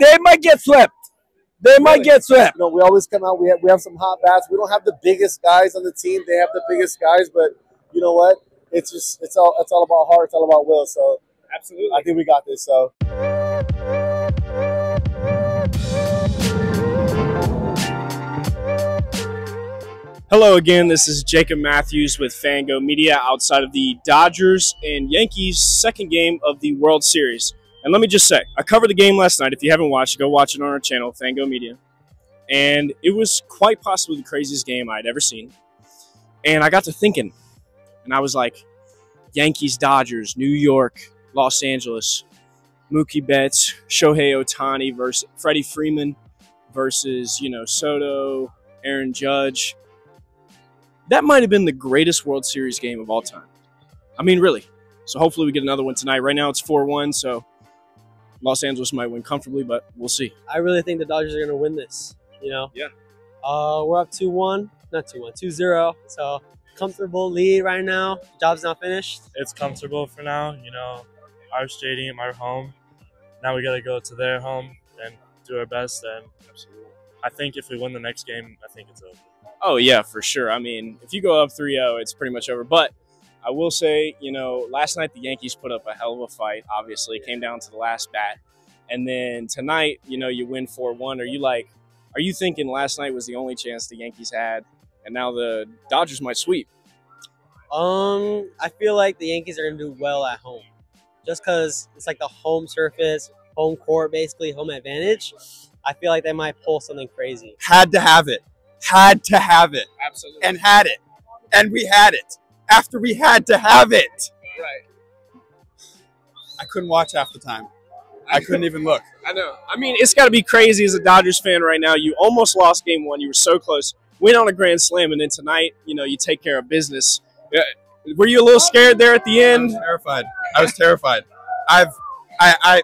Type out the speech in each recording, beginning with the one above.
they might get swept. They might get swept. You know, we always come out. We have we have some hot bats. We don't have the biggest guys on the team. They have the biggest guys, but you know what? It's just it's all it's all about heart. It's all about will. So Absolutely. I think we got this. So. Hello again. This is Jacob Matthews with Fango Media outside of the Dodgers and Yankees second game of the World Series. And let me just say, I covered the game last night. If you haven't watched, go watch it on our channel, Fango Media. And it was quite possibly the craziest game I'd ever seen. And I got to thinking, and I was like, Yankees, Dodgers, New York, Los Angeles, Mookie Betts, Shohei Ohtani versus Freddie Freeman versus, you know, Soto, Aaron Judge. That might have been the greatest World Series game of all time. I mean, really. So hopefully we get another one tonight. Right now it's 4 1, so Los Angeles might win comfortably, but we'll see. I really think the Dodgers are going to win this. You know? Yeah. Uh, we're up 2 1. Not 2 1, 2 0. So, comfortable lead right now. Job's not finished. it's comfortable for now. You know, our stadium, our home. Now we got to go to their home and do our best. And I think if we win the next game, I think it's over. Oh yeah, for sure. I mean, if you go up 3-0, it's pretty much over. But I will say, you know, last night the Yankees put up a hell of a fight. Obviously, it came down to the last bat, and then tonight, you know, you win 4-1. Are you like, are you thinking last night was the only chance the Yankees had, and now the Dodgers might sweep? Um, I feel like the Yankees are going to do well at home. Just because it's like the home surface, home court, basically home advantage. I feel like they might pull something crazy. Had to have it. Had to have it. Absolutely. And had it. And we had it. After we had to have it. right. I couldn't watch half the time. I couldn't even look. I know. I mean, it's got to be crazy as a Dodgers fan right now. You almost lost game one. You were so close. Win on a grand slam, and then tonight, you know, you take care of business. Yeah. Were you a little scared there at the I end? was terrified. I was terrified. I've, I, I,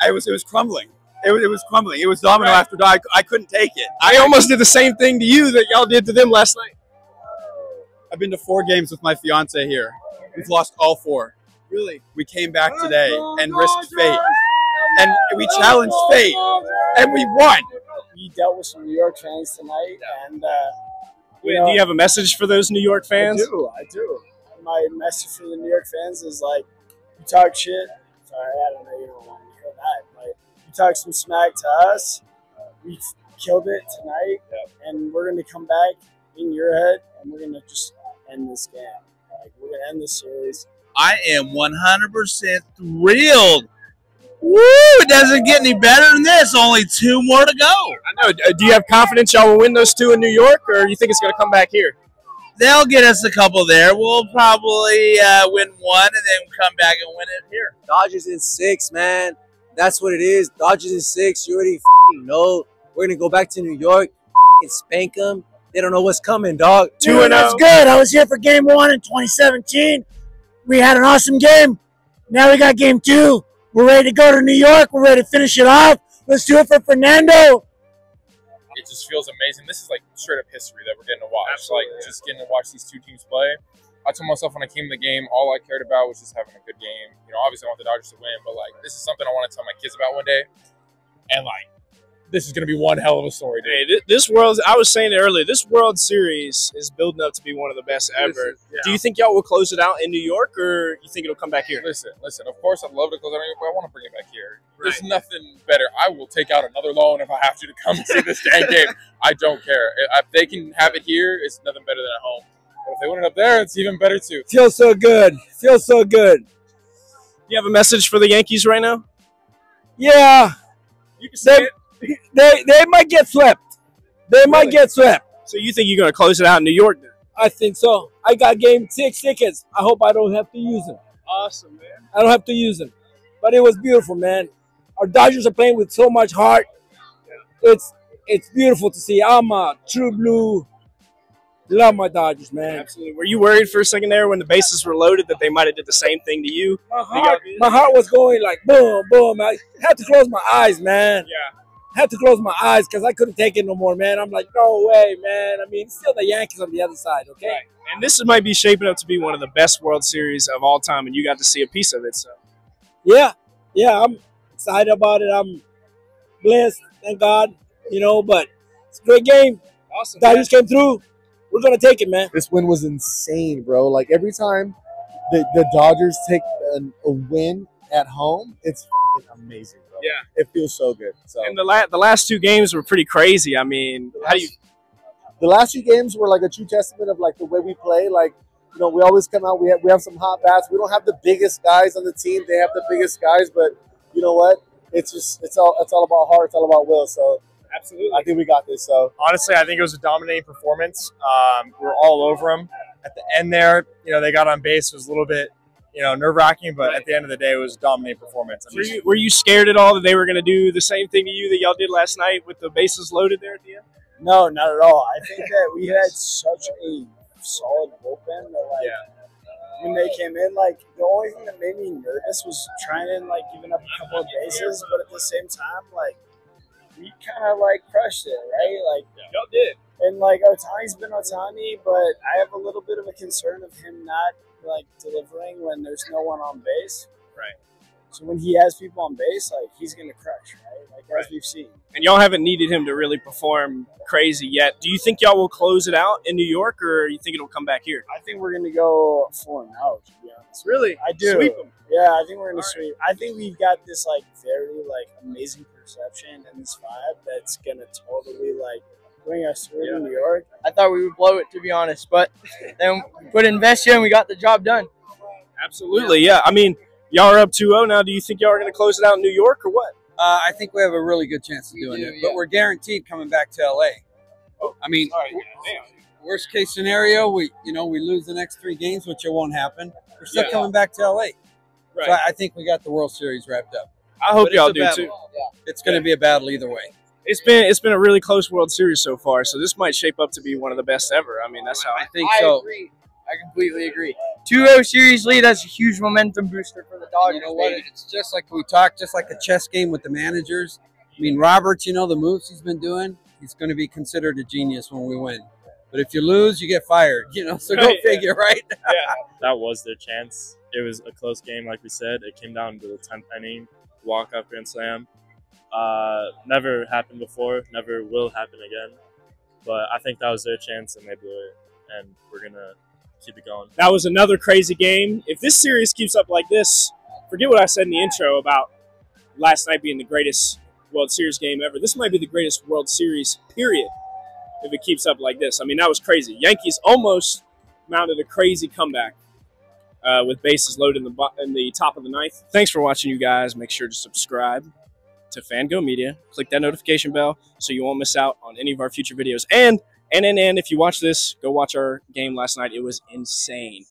I was, it was crumbling. It was, it was crumbling. It was domino Right. after domino. I, I couldn't take it. I almost did the same thing to you that y'all did to them last night. I've been to four games with my fiance here. We've lost all four. Really? We came back today and risked fate, and we challenged fate, and we won. We dealt with some New York fans tonight, and uh, Wait, do you have a message for those New York fans? I do. I do. My message for the New York fans is like, you talk shit. Sorry, I don't know. You don't want to hear that, but you talk some smack to us. We killed it tonight, and we're gonna come back in your head, and we're gonna just end this game. Like we're gonna end this series. I am 100% thrilled. Woo! It doesn't get any better than this. Only two more to go. I know. Uh, Do you have confidence y'all will win those two in New York, or you think it's going to come back here? They'll get us a couple there. We'll probably uh, win one and then come back and win it here. Dodgers in six, man. That's what it is. Dodgers in six. You already know. We're gonna go back to New York and spank them. They don't know what's coming, dog. Two and That's oh. good. I was here for game one in 2017. We had an awesome game. Now we got game two. We're ready to go to New York. We're ready to finish it off. Let's do it for Fernando. it just feels amazing. This is like straight up history that we're getting to watch. like just getting to watch these two teams play. I told myself when I came to the game, all I cared about was just having a good game. You know, obviously I want the Dodgers to win, but like this is something I want to tell my kids about one day. And like this is gonna be one hell of a story, dude. Hey, thi- this world, I was saying it earlier, this World Series is building up to be one of the best ever. Yeah. Do you think y'all will close it out in New York, or you think it'll come back here? Listen, listen. Of course, I'd love to close it out, but I want to bring it back here. There's nothing better. I will take out another loan if I have to to come see this dang game. I don't care. If they can have it here, it's nothing better than at home. But if they win it up there, it's even better too. Feels so good. Feels so good. You have a message for the Yankees right now? Yeah, You can say it. They they might get swept. They might get swept. So you think you're going to close it out in New York? Then? I think so. I got game six tickets. I hope I don't have to use them. Awesome, man. I don't have to use them. But it was beautiful, man. Our Dodgers are playing with so much heart. Yeah. It's it's beautiful to see. I'm a true blue. Love my Dodgers, man. Absolutely. Were you worried for a second there when the bases were loaded that they might have did the same thing to you? My heart, my heart was going like boom, boom. I had to close my eyes, man. Yeah. Had to close my eyes because I couldn't take it no more, man. I'm like, no way, man. I mean, still the Yankees on the other side, okay? Right. And this might be shaping up to be one of the best World Series of all time, and you got to see a piece of it. So Yeah, yeah. I'm excited about it. I'm blessed, thank God. You know, but it's a great game. Awesome. man. Dodgers came through. We're gonna take it, man. This win was insane, bro. Like every time the, the Dodgers take an, a win at home, it's amazing, bro. Yeah. It feels so good. So And the la- the last two games were pretty crazy. I mean, how do you? the last two games were like a true testament of like the way we play. Like, you know, we always come out. We have we have some hot bats. We don't have the biggest guys on the team. They have the biggest guys, but you know what? It's just it's all it's all about heart. It's all about will. So Absolutely. I think we got this. So honestly, I think it was a dominating performance. Um, we were all over them at the end there. You know, they got on base. It was a little bit, you know, nerve wracking, but at the end of the day, it was a dominating performance. Were you, were you scared at all that they were going to do the same thing to you that y'all did last night with the bases loaded there at the end? No, not at all. I think that we had such a solid bullpen that like when they came in, like the only thing that made me nervous was trying and like giving up a couple of bases, but at the same time, like we kind of like crushed it, right? Like Y'all did. and like Ohtani's been Ohtani, but I have a little bit of a concern of him not like delivering when there's no one on base. Right. So when he has people on base, like he's gonna crush, right? Like as we've seen. And y'all haven't needed him to really perform crazy yet. Do you think y'all will close it out in New York, or you think it'll come back here? I think we're gonna go four and out. To be honest, Really? I do. Sweep 'em. Yeah, I think we're gonna All right. sweep. I think we've got this like very like amazing perception and this vibe that's gonna totally like bring us through to New York. I thought we would blow it, to be honest, but then we put in Vesia and we got the job done. Absolutely, yeah. I mean, y'all are up 2-0 now. Do you think y'all are going to close it out in New York, or what? Uh, I think we have a really good chance of doing do, it, yeah. but we're guaranteed coming back to LA. Oh, I mean, worst case scenario, we you know we lose the next three games, which it won't happen. We're still Yeah. coming back to LA. Right. So I, I think we got the World Series wrapped up. I hope But y'all do battle. too. It's going to be a battle either way. It's been it's been a really close World Series so far, so this might shape up to be one of the best ever. I mean, that's how I think I so. agree. I completely agree. 2-0 series lead, that's a huge momentum booster for the Dodgers. You know what? It's just like we talked, just like a chess game with the managers. I mean, Roberts, you know the moves he's been doing. He's going to be considered a genius when we win. But if you lose, you get fired. You know, so go yeah. figure, right? Yeah, that was their chance. It was a close game, like we said. It came down to the tenth inning, walk off grand slam. Uh, never happened before, never will happen again. But I think that was their chance, and they blew it. And we're gonna keep it going. that was another crazy game. If this series keeps up like this, forget what I said in the intro about last night being the greatest World Series game ever. This might be the greatest World Series period if it keeps up like this. I mean, that was crazy. Yankees almost mounted a crazy comeback uh, with bases loaded in the in the top of the ninth. Thanks for watching, you guys. Make sure to subscribe to Fango Media. Click that notification bell so you won't miss out on any of our future videos. And and and and if you watch this, go watch our game last night. It was insane.